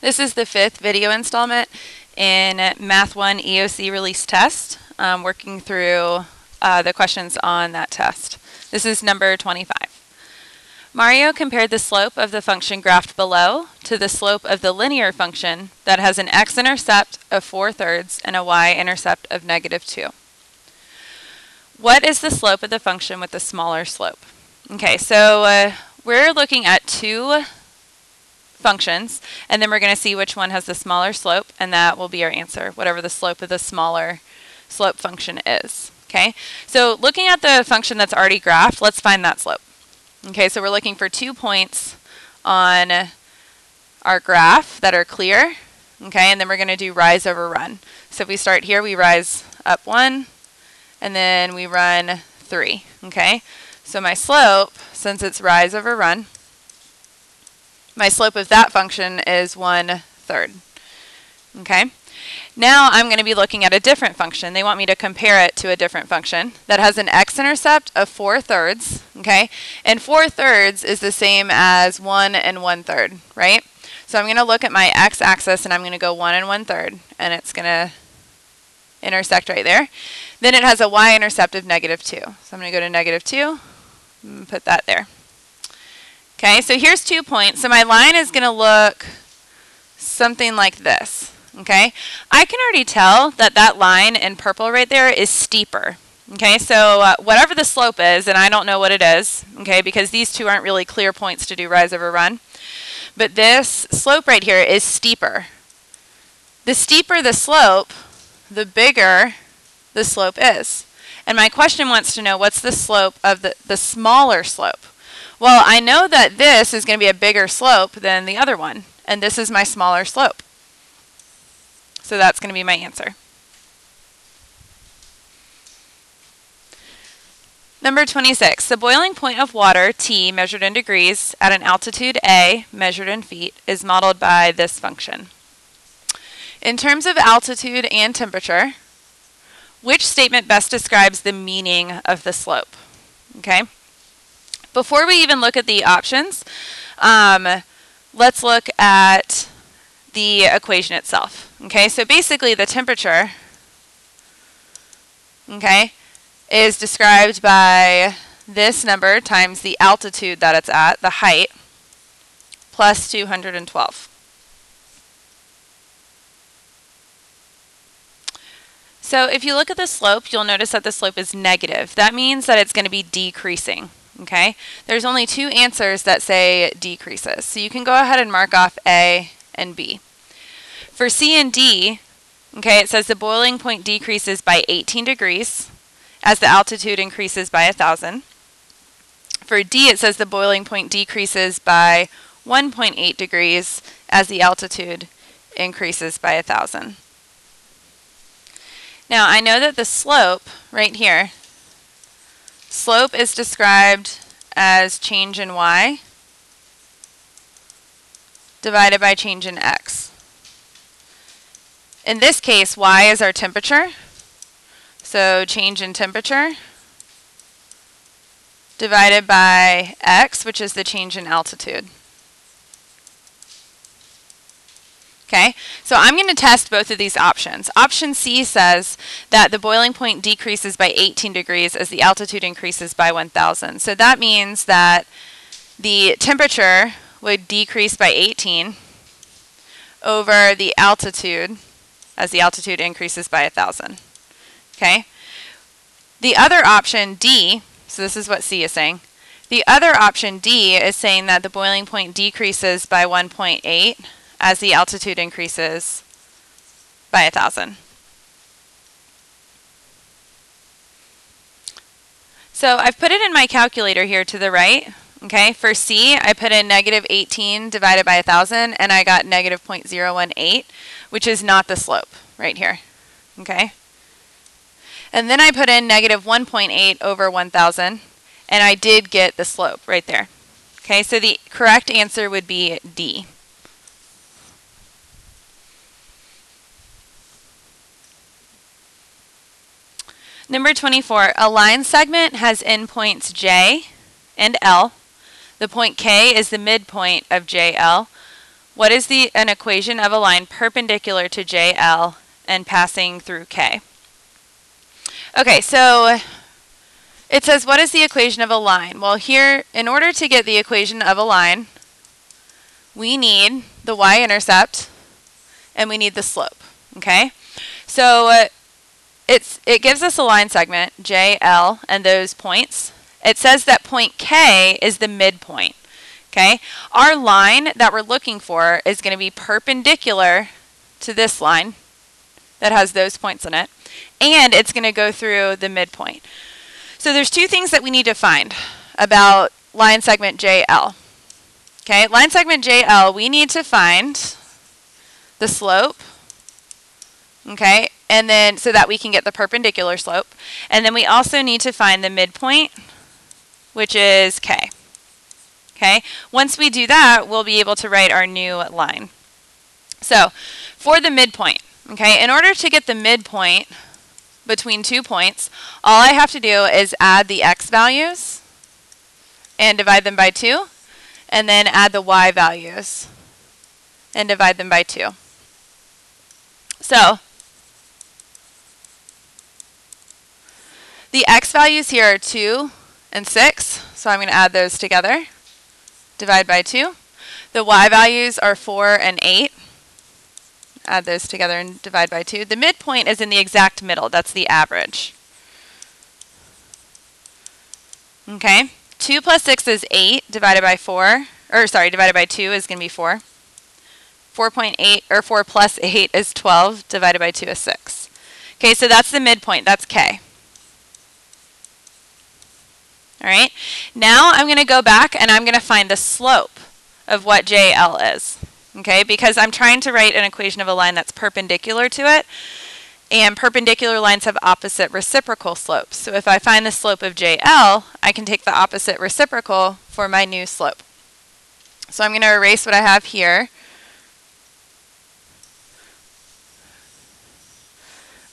This is the fifth video installment in Math 1 EOC release test, um, working through uh, the questions on that test. This is number 25. Mario compared the slope of the function graphed below to the slope of the linear function that has an x-intercept of 4 thirds and a y-intercept of negative 2. What is the slope of the function with the smaller slope? Okay, so uh, we're looking at two functions, and then we're going to see which one has the smaller slope, and that will be our answer, whatever the slope of the smaller slope function is. Okay, so looking at the function that's already graphed, let's find that slope. Okay, so we're looking for two points on our graph that are clear. Okay, and then we're going to do rise over run. So if we start here, we rise up one, and then we run three. Okay, so my slope, since it's rise over run, my slope of that function is one third. Okay. Now I'm going to be looking at a different function. They want me to compare it to a different function that has an x-intercept of 4 thirds, okay? And 4 thirds is the same as 1 and 1 third, right? So I'm going to look at my x-axis and I'm going to go 1 and 1 third, and it's going to intersect right there. Then it has a y-intercept of negative 2. So I'm going to go to negative 2 and put that there. Okay, so here's two points. So my line is going to look something like this. Okay, I can already tell that that line in purple right there is steeper. Okay, so uh, whatever the slope is, and I don't know what it is, okay, because these two aren't really clear points to do rise over run, but this slope right here is steeper. The steeper the slope, the bigger the slope is. And my question wants to know what's the slope of the, the smaller slope. Well, I know that this is going to be a bigger slope than the other one, and this is my smaller slope. So that's going to be my answer. Number 26, the boiling point of water, T, measured in degrees, at an altitude A, measured in feet, is modeled by this function. In terms of altitude and temperature, which statement best describes the meaning of the slope? Okay. Before we even look at the options, um, let's look at the equation itself. Okay, so basically the temperature, okay, is described by this number times the altitude that it's at, the height, plus 212. So if you look at the slope, you'll notice that the slope is negative. That means that it's going to be decreasing okay? There's only two answers that say decreases. So you can go ahead and mark off A and B. For C and D, okay, it says the boiling point decreases by 18 degrees as the altitude increases by 1,000. For D, it says the boiling point decreases by 1.8 degrees as the altitude increases by 1,000. Now, I know that the slope right here, Slope is described as change in y divided by change in x. In this case, y is our temperature. So change in temperature divided by x, which is the change in altitude. Okay, so I'm going to test both of these options. Option C says that the boiling point decreases by 18 degrees as the altitude increases by 1,000. So that means that the temperature would decrease by 18 over the altitude as the altitude increases by 1,000. Okay, the other option D, so this is what C is saying, the other option D is saying that the boiling point decreases by 1.8 as the altitude increases by a thousand. So I've put it in my calculator here to the right. Okay, for C, I put in negative 18 divided by 1,000, and I got negative 0.018, which is not the slope right here. Okay? And then I put in negative 1.8 over 1,000, and I did get the slope right there. Okay, so the correct answer would be D. Number 24, a line segment has endpoints J and L. The point K is the midpoint of JL. What is the an equation of a line perpendicular to JL and passing through K? Okay, so it says what is the equation of a line? Well, here, in order to get the equation of a line, we need the y-intercept and we need the slope, okay? So uh, it's it gives us a line segment, JL, and those points. It says that point K is the midpoint. Okay, our line that we're looking for is going to be perpendicular to this line that has those points in it, and it's going to go through the midpoint. So there's two things that we need to find about line segment JL. Okay, line segment JL, we need to find the slope, okay, and then so that we can get the perpendicular slope. And then we also need to find the midpoint, which is K. Okay, once we do that, we'll be able to write our new line. So, for the midpoint, okay, in order to get the midpoint between two points, all I have to do is add the x values and divide them by 2, and then add the y values and divide them by 2. So, the x values here are 2 and 6, so I'm going to add those together divide by 2. The y values are 4 and 8. Add those together and divide by 2. The midpoint is in the exact middle. That's the average. Okay. 2 plus 6 is 8 divided by 4. Or sorry, divided by 2 is going to be 4. 4.8 or 4 plus 8 is 12 divided by 2 is 6. Okay, so that's the midpoint. That's K. All right, now I'm going to go back and I'm going to find the slope of what JL is. Okay, because I'm trying to write an equation of a line that's perpendicular to it. And perpendicular lines have opposite reciprocal slopes. So if I find the slope of JL, I can take the opposite reciprocal for my new slope. So I'm going to erase what I have here.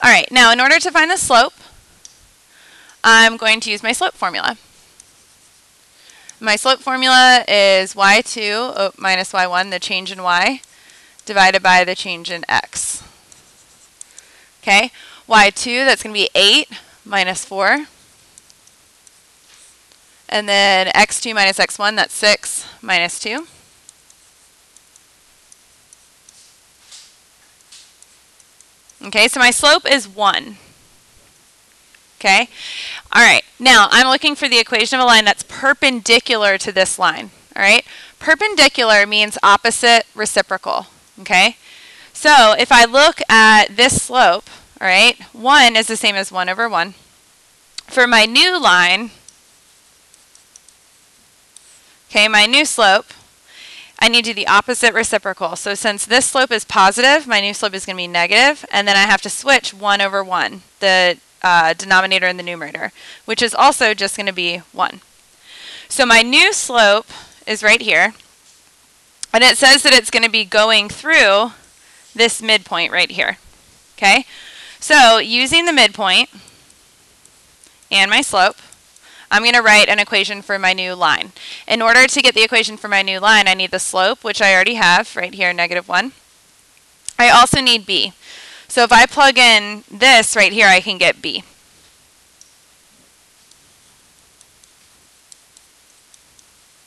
All right, now in order to find the slope, I'm going to use my slope formula. My slope formula is y2 minus y1, the change in y, divided by the change in x. Okay, y2, that's going to be 8 minus 4. And then x2 minus x1, that's 6 minus 2. Okay, so my slope is 1. Okay, all right, now I'm looking for the equation of a line that's perpendicular to this line. All right, perpendicular means opposite reciprocal. Okay, so if I look at this slope, all right, 1 is the same as 1 over 1. For my new line, okay, my new slope, I need to do the opposite reciprocal. So since this slope is positive, my new slope is going to be negative, and then I have to switch 1 over 1. The uh, denominator and the numerator, which is also just going to be 1. So my new slope is right here. And it says that it's going to be going through this midpoint right here. Okay? So using the midpoint and my slope, I'm going to write an equation for my new line. In order to get the equation for my new line, I need the slope, which I already have right here, negative 1. I also need b. So if I plug in this right here, I can get B.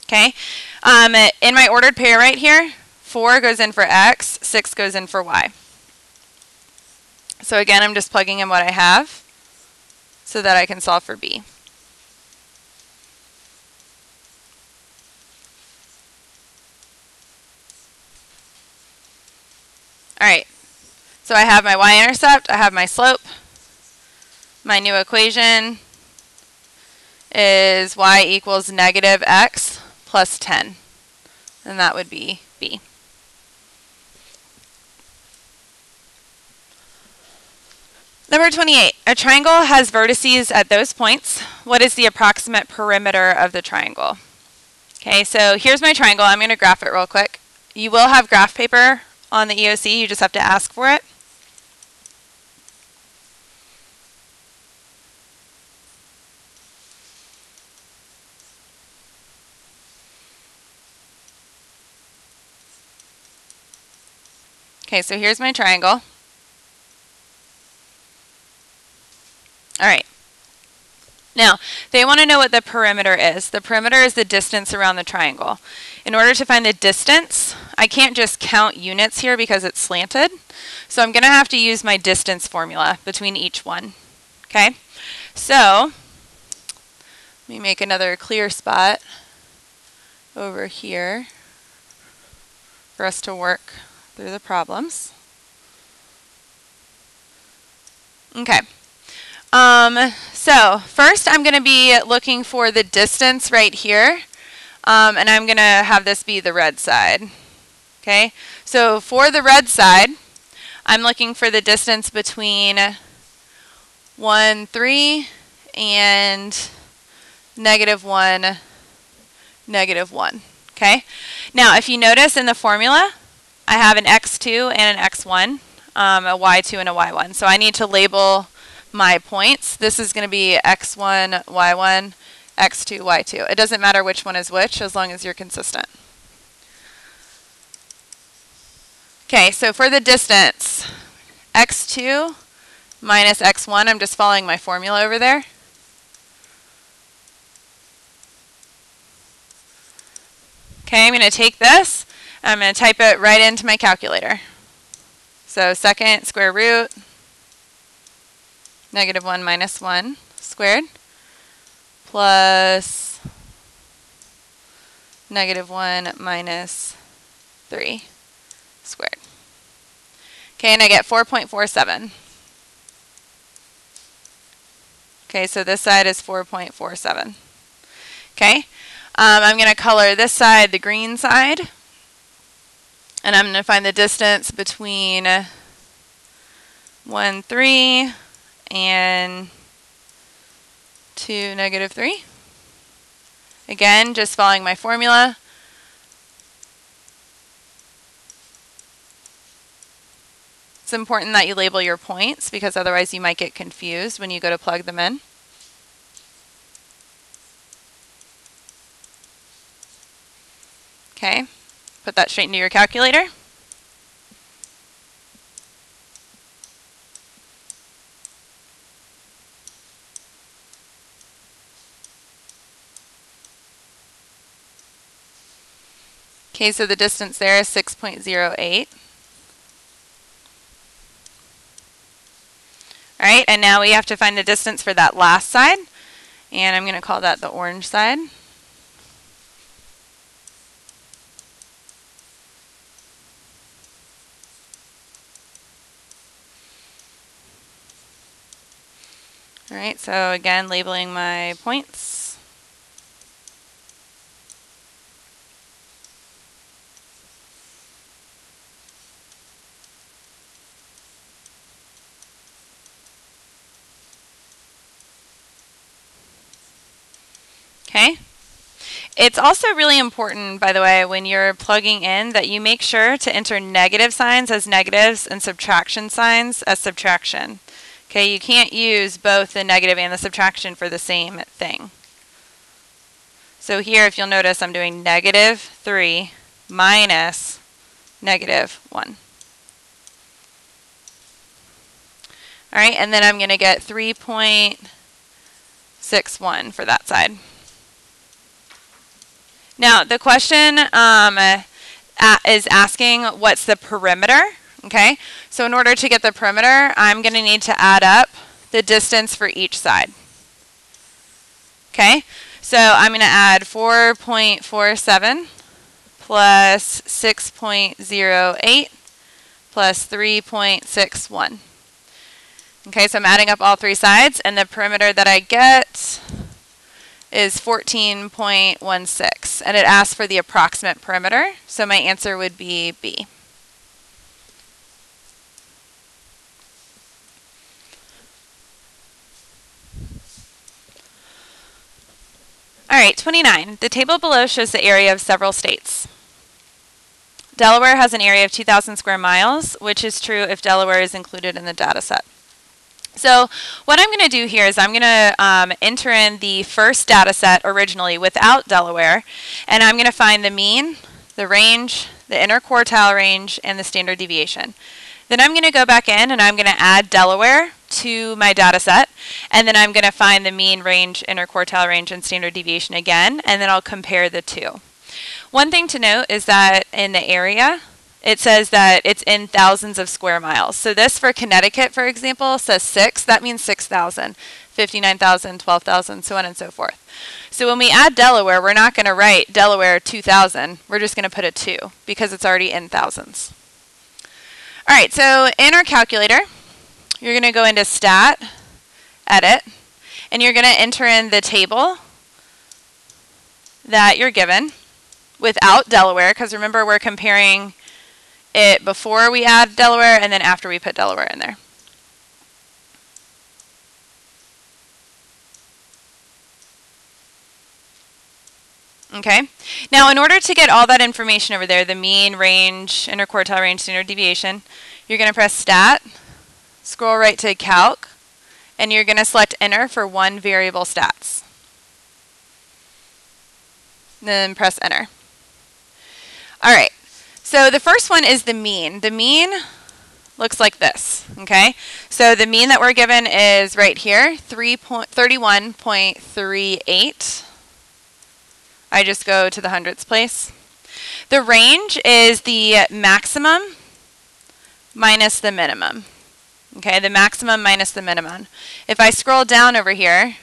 Okay, um, in my ordered pair right here, 4 goes in for X, 6 goes in for Y. So again, I'm just plugging in what I have so that I can solve for B. All right, so I have my y-intercept, I have my slope. My new equation is y equals negative x plus 10. And that would be b. Number 28, a triangle has vertices at those points. What is the approximate perimeter of the triangle? Okay, so here's my triangle. I'm going to graph it real quick. You will have graph paper on the EOC. You just have to ask for it. Okay, so here's my triangle. All right. Now, they want to know what the perimeter is. The perimeter is the distance around the triangle. In order to find the distance, I can't just count units here because it's slanted. So I'm going to have to use my distance formula between each one. Okay? So, let me make another clear spot over here for us to work through the problems. Okay. Um, so first I'm going to be looking for the distance right here. Um, and I'm going to have this be the red side. Okay, so for the red side, I'm looking for the distance between 1, 3 and negative 1, negative 1. Okay, now if you notice in the formula, I have an x2 and an x1, um, a y2 and a y1. So I need to label my points. This is going to be x1, y1, x2, y2. It doesn't matter which one is which as long as you're consistent. Okay, so for the distance, x2 minus x1, I'm just following my formula over there. Okay, I'm going to take this, I'm going to type it right into my calculator. So second square root, negative 1 minus 1 squared, plus negative 1 minus 3 squared. Okay, and I get 4.47. Okay, so this side is 4.47. Okay, um, I'm going to color this side the green side. And I'm going to find the distance between 1, 3 and 2, negative 3. Again, just following my formula. It's important that you label your points because otherwise you might get confused when you go to plug them in. Okay, put that straight into your calculator. Okay, so the distance there is 6.08. All right, and now we have to find the distance for that last side. And I'm going to call that the orange side. All right, so again, labeling my points. Okay. It's also really important, by the way, when you're plugging in that you make sure to enter negative signs as negatives and subtraction signs as subtraction. Okay, you can't use both the negative and the subtraction for the same thing. So here, if you'll notice, I'm doing negative 3 minus negative 1. All right, and then I'm going to get 3.61 for that side. Now, the question um, is asking what's the perimeter, okay? So in order to get the perimeter, I'm going to need to add up the distance for each side. Okay, so I'm going to add 4.47 plus 6.08 plus 3.61. Okay, so I'm adding up all three sides, and the perimeter that I get is 14.16 and it asks for the approximate perimeter so my answer would be B. All right, 29. The table below shows the area of several states. Delaware has an area of 2,000 square miles, which is true if Delaware is included in the data set. So what I'm going to do here is I'm going to um, enter in the first data set originally without Delaware, and I'm going to find the mean, the range, the interquartile range, and the standard deviation. Then I'm going to go back in and I'm going to add Delaware to my data set. And then I'm going to find the mean range, interquartile range, and standard deviation again. And then I'll compare the two. One thing to note is that in the area, it says that it's in thousands of square miles. So this for Connecticut, for example, says 6. That means 6,000, 59,000, 12,000, so on and so forth. So when we add Delaware, we're not going to write Delaware 2,000. We're just going to put a 2 because it's already in thousands. All right, so in our calculator, you're going to go into Stat, Edit, and you're going to enter in the table that you're given without Delaware, because remember we're comparing it before we add Delaware and then after we put Delaware in there. Okay, now in order to get all that information over there, the mean, range, interquartile range, standard deviation, you're going to press Stat, scroll right to Calc, and you're going to select Enter for one variable stats. Then press Enter. All right, so the first one is the mean. The mean looks like this, okay? So the mean that we're given is right here, 31.38. I just go to the hundredths place. The range is the maximum minus the minimum. Okay, the maximum minus the minimum. If I scroll down over here,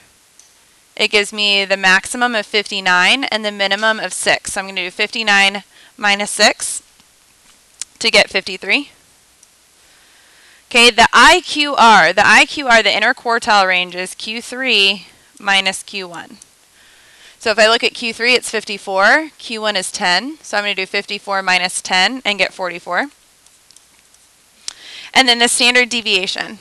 it gives me the maximum of 59 and the minimum of 6. So I'm going to do 59 minus 6 to get 53. Okay, the IQR, the IQR, the interquartile range is Q3 minus Q1. So if I look at Q3, it's 54. Q1 is 10. So I'm going to do 54 minus 10 and get 44. And then the standard deviation.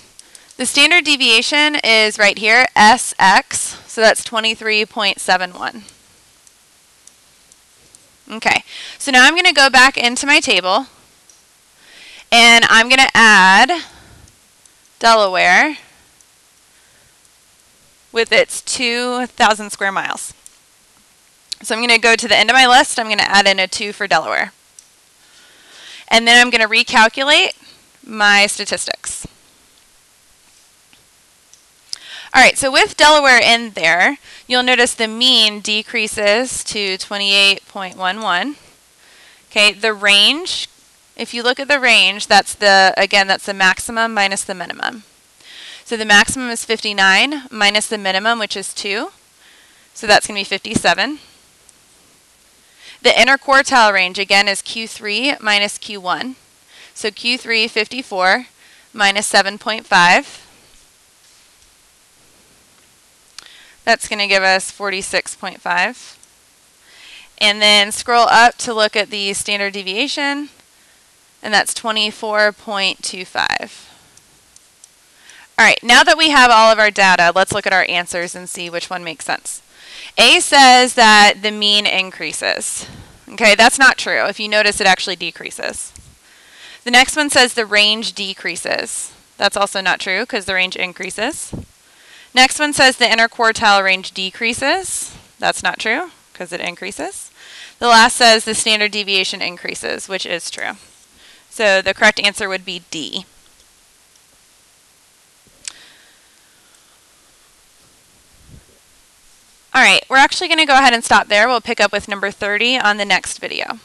The standard deviation is right here, SX. So that's 23.71. Okay, so now I'm going to go back into my table and I'm going to add Delaware with its 2,000 square miles. So I'm going to go to the end of my list. I'm going to add in a 2 for Delaware. And then I'm going to recalculate my statistics. All right, so with Delaware in there, you'll notice the mean decreases to 28.11. Okay, the range, if you look at the range, that's the, again, that's the maximum minus the minimum. So the maximum is 59 minus the minimum, which is 2. So that's going to be 57. The interquartile range, again, is Q3 minus Q1. So Q3, 54 minus 7.5. That's going to give us 46.5. And then scroll up to look at the standard deviation, and that's 24.25. All right, now that we have all of our data, let's look at our answers and see which one makes sense. A says that the mean increases. Okay, that's not true. If you notice, it actually decreases. The next one says the range decreases. That's also not true because the range increases. Next one says the interquartile range decreases. That's not true because it increases. The last says the standard deviation increases, which is true. So the correct answer would be D. All right, we're actually going to go ahead and stop there. We'll pick up with number 30 on the next video.